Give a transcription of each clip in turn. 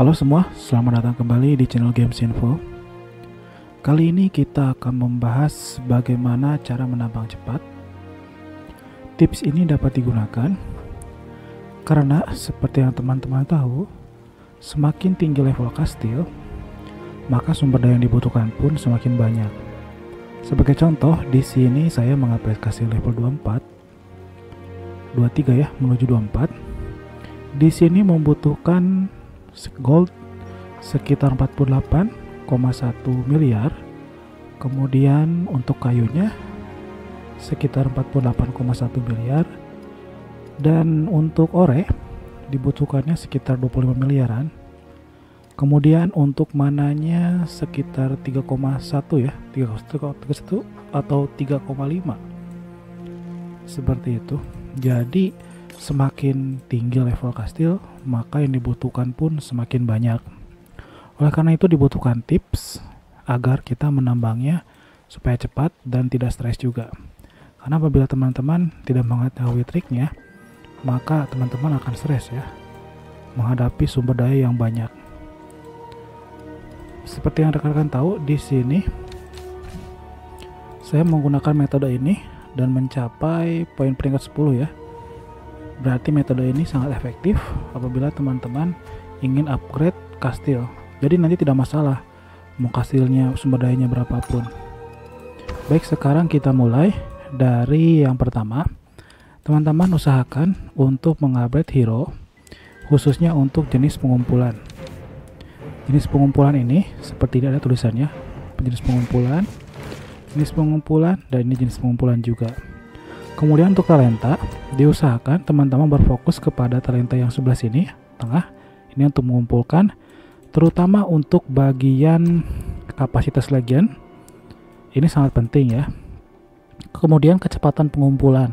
Halo semua, selamat datang kembali di channel Games Info. Kali ini kita akan membahas bagaimana cara menambang cepat. Tips ini dapat digunakan karena seperti yang teman-teman tahu, semakin tinggi level kastil, maka sumber daya yang dibutuhkan pun semakin banyak. Sebagai contoh, di sini saya mengupgrade kastil level 24, 23 ya, menuju 24. Di sini membutuhkan gold sekitar 48,1 miliar. Kemudian untuk kayunya sekitar 48,1 miliar. Dan untuk ore dibutuhkannya sekitar 25 miliaran. Kemudian untuk mananya sekitar 3,1 ya, 3,1 atau 3,5. Seperti itu. Jadi semakin tinggi level kastil, maka yang dibutuhkan pun semakin banyak. Oleh karena itu dibutuhkan tips agar kita menambangnya supaya cepat dan tidak stres juga. Karena apabila teman-teman tidak mengetahui triknya, maka teman-teman akan stres ya menghadapi sumber daya yang banyak. Seperti yang rekan-rekan tahu di sini saya menggunakan metode ini dan mencapai poin peringkat 10 ya Berarti metode ini sangat efektif apabila teman-teman ingin upgrade kastil. Jadi nanti tidak masalah mau kastilnya sumber dayanya berapapun. Baik, sekarang kita mulai dari yang pertama. Teman-teman usahakan untuk mengupgrade hero khususnya untuk jenis pengumpulan. Jenis pengumpulan ini seperti ini ada tulisannya, jenis pengumpulan, jenis pengumpulan dan ini jenis pengumpulan juga. Kemudian untuk talenta, diusahakan teman-teman berfokus kepada talenta yang sebelah sini, tengah. Ini untuk mengumpulkan, terutama untuk bagian kapasitas legion. Ini sangat penting ya. Kemudian kecepatan pengumpulan,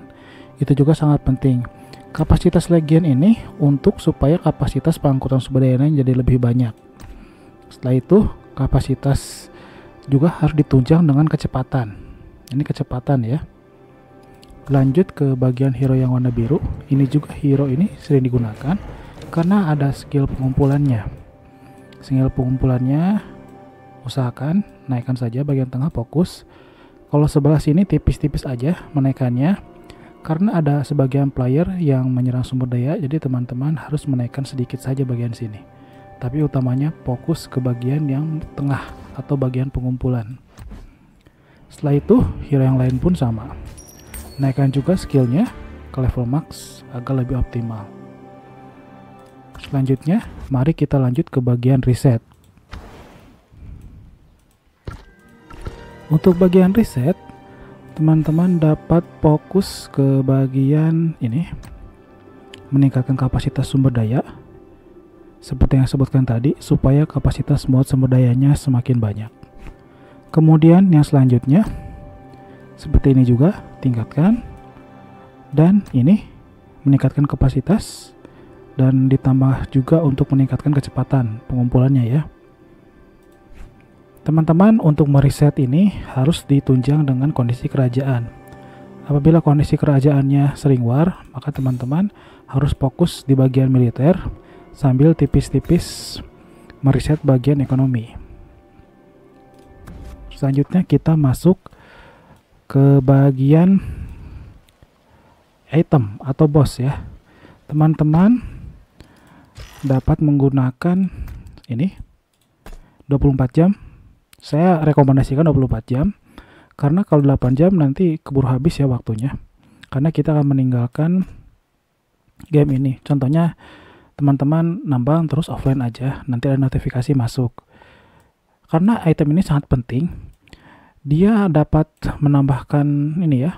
itu juga sangat penting. Kapasitas legion ini untuk supaya kapasitas pengangkutan sumber daya jadi lebih banyak. Setelah itu, kapasitas juga harus ditunjang dengan kecepatan. Ini kecepatan ya lanjut ke bagian hero yang warna biru. Ini juga hero ini sering digunakan karena ada skill pengumpulannya. Skill pengumpulannya usahakan naikkan saja bagian tengah fokus. Kalau sebelah sini tipis-tipis aja menaikkannya karena ada sebagian player yang menyerang sumber daya jadi teman-teman harus menaikkan sedikit saja bagian sini. Tapi utamanya fokus ke bagian yang tengah atau bagian pengumpulan. Setelah itu hero yang lain pun sama naikkan juga skillnya ke level max agar lebih optimal. Selanjutnya mari kita lanjut ke bagian reset. Untuk bagian reset teman-teman dapat fokus ke bagian ini. Meningkatkan kapasitas sumber daya seperti yang sebutkan tadi supaya kapasitas mod sumber dayanya semakin banyak. Kemudian yang selanjutnya seperti ini juga tingkatkan dan ini meningkatkan kapasitas dan ditambah juga untuk meningkatkan kecepatan pengumpulannya ya. Teman-teman untuk mereset ini harus ditunjang dengan kondisi kerajaan. Apabila kondisi kerajaannya sering war maka teman-teman harus fokus di bagian militer sambil tipis-tipis mereset bagian ekonomi. Selanjutnya kita masuk ke bagian item atau boss ya. Teman-teman dapat menggunakan ini 24 jam. Saya rekomendasikan 24 jam karena kalau 8 jam nanti keburu habis ya waktunya. Karena kita akan meninggalkan game ini. Contohnya teman-teman nambang terus offline aja nanti ada notifikasi masuk. Karena item ini sangat penting dia dapat menambahkan ini ya.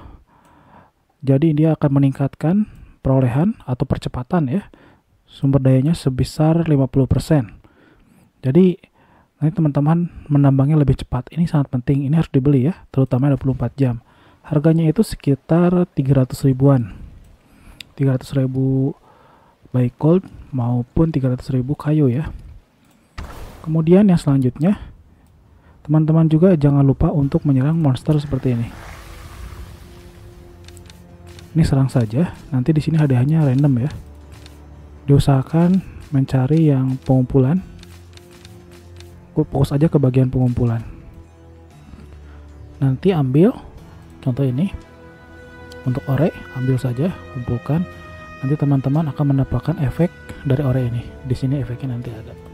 Jadi dia akan meningkatkan perolehan atau percepatan ya sumber dayanya sebesar 50%. Jadi nanti teman-teman menambangnya lebih cepat. Ini sangat penting. Ini harus dibeli ya, terutama 24 jam. Harganya itu sekitar 300 ribuan. 300 ribu baik gold maupun 300 ribu kayu ya. Kemudian yang selanjutnya Teman-teman juga jangan lupa untuk menyerang monster seperti ini. Ini serang saja, nanti di sini hadiahnya random ya. Diusahakan mencari yang pengumpulan. Fokus aja ke bagian pengumpulan. Nanti ambil contoh ini. Untuk ore ambil saja kumpulkan. Nanti teman-teman akan mendapatkan efek dari ore ini. Di sini efeknya nanti ada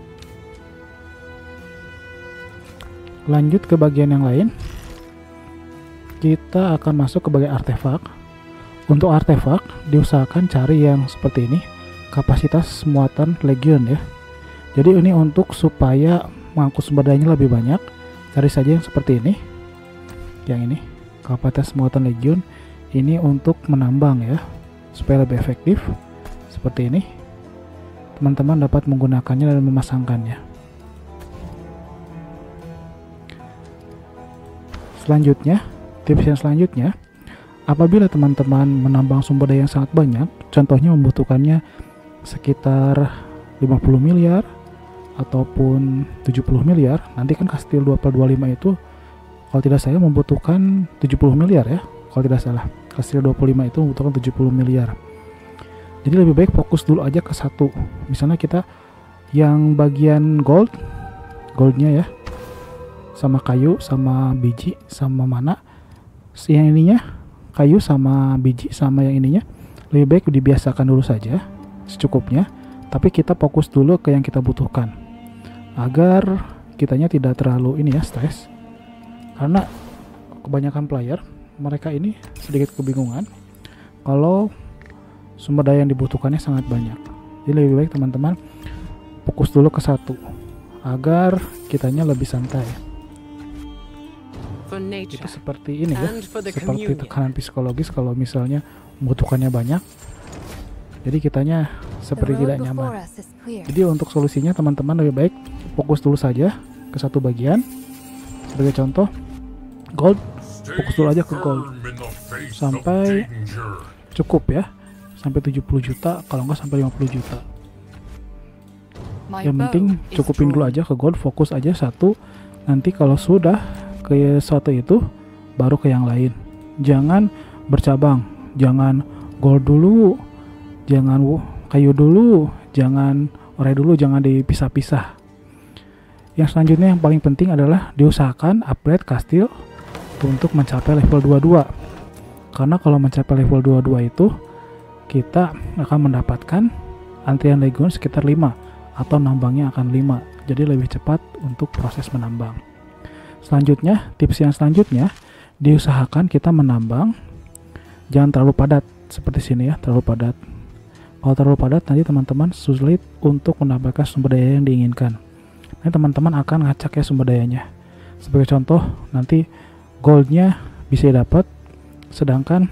lanjut ke bagian yang lain. Kita akan masuk ke bagian artefak. Untuk artefak diusahakan cari yang seperti ini. Kapasitas muatan legion ya. Jadi ini untuk supaya mengangkut sumber dayanya lebih banyak. Cari saja yang seperti ini. Yang ini kapasitas muatan legion. Ini untuk menambang ya. Supaya lebih efektif. Seperti ini. Teman-teman dapat menggunakannya dan memasangkannya selanjutnya tips yang selanjutnya apabila teman-teman menambang sumber daya yang sangat banyak contohnya membutuhkannya sekitar 50 miliar ataupun 70 miliar nanti kan kastil 225 itu kalau tidak saya membutuhkan 70 miliar ya kalau tidak salah. Hasil 25 itu membutuhkan 70 miliar. Jadi lebih baik fokus dulu aja ke satu. Misalnya kita yang bagian gold goldnya ya sama kayu sama biji sama mana yang ininya kayu sama biji sama yang ininya lebih baik dibiasakan dulu saja secukupnya tapi kita fokus dulu ke yang kita butuhkan agar kitanya tidak terlalu ini ya stres karena kebanyakan player mereka ini sedikit kebingungan kalau sumber daya yang dibutuhkannya sangat banyak. Jadi lebih baik teman-teman fokus dulu ke satu agar kitanya lebih santai. Jadi seperti ini ya, seperti tekanan psikologis kalau misalnya membutuhkannya banyak. Jadi kitanya seperti tidak nyaman. Jadi untuk solusinya teman-teman lebih baik fokus dulu saja ke satu bagian. Sebagai contoh, gold. Fokus dulu aja ke gold. Sampai cukup ya. Sampai 70 juta kalau nggak sampai 50 juta. Yang penting cukupin dulu aja ke gold. Fokus aja satu. Nanti kalau sudah ke satu itu baru ke yang lain. Jangan bercabang jangan gold dulu jangan kayu dulu jangan ore dulu jangan dipisah-pisah. Yang selanjutnya yang paling penting adalah diusahakan upgrade kastil untuk mencapai level 22 karena kalau mencapai level 22 itu kita akan mendapatkan antrian legion sekitar 5 atau nambangnya akan 5 jadi lebih cepat untuk proses menambang selanjutnya tips yang selanjutnya diusahakan kita menambang. Jangan terlalu padat seperti sini ya terlalu padat. Kalau terlalu padat nanti teman-teman sulit untuk mendapatkan sumber daya yang diinginkan. Nanti teman-teman akan ngacak ya sumber dayanya. Sebagai contoh nanti goldnya bisa dapat sedangkan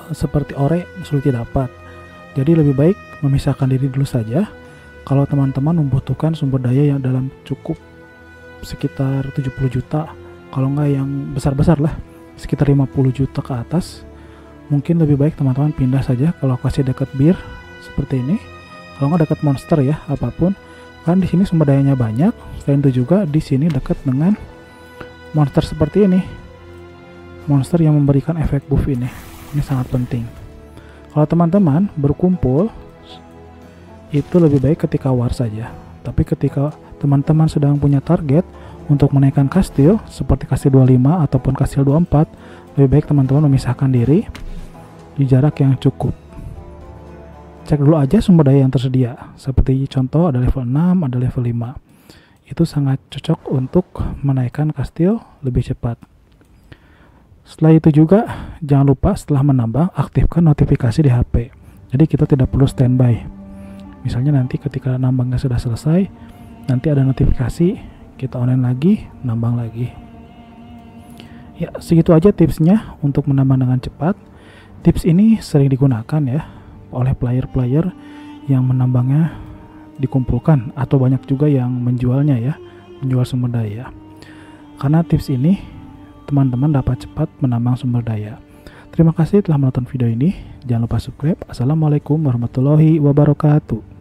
uh, seperti ore sulit dapat jadi lebih baik memisahkan diri dulu saja. Kalau teman-teman membutuhkan sumber daya yang dalam cukup sekitar 70 juta kalau nggak yang besar-besar lah sekitar 50 juta ke atas. Mungkin lebih baik teman-teman pindah saja ke lokasi dekat bir seperti ini. Kalau nggak dekat monster ya apa pun. Kan di sini sumber dayanya banyak selain itu juga di sini dekat dengan monster seperti ini. Monster yang memberikan efek buff ini. Ini sangat penting. Kalau teman-teman berkumpul itu lebih baik ketika war saja. Tapi ketika teman-teman sedang punya target untuk menaikkan kastil seperti kastil 25 ataupun kastil 24 lebih baik teman-teman memisahkan diri di jarak yang cukup cek dulu aja sumber daya yang tersedia seperti contoh ada level 6 ada level 5 itu sangat cocok untuk menaikkan kastil lebih cepat. Setelah itu juga jangan lupa setelah menambah aktifkan notifikasi di HP. Jadi kita tidak perlu standby. Misalnya nanti ketika nambangnya sudah selesai, nanti ada notifikasi kita online lagi, nambang lagi. Ya, segitu aja tipsnya untuk menambang dengan cepat. Tips ini sering digunakan ya oleh player-player yang menambangnya dikumpulkan atau banyak juga yang menjualnya ya menjual sumber daya. Karena tips ini teman-teman dapat cepat menambang sumber daya. Terima kasih telah menonton video ini. Jangan lupa subscribe. Assalamualaikum warahmatullahi wabarakatuh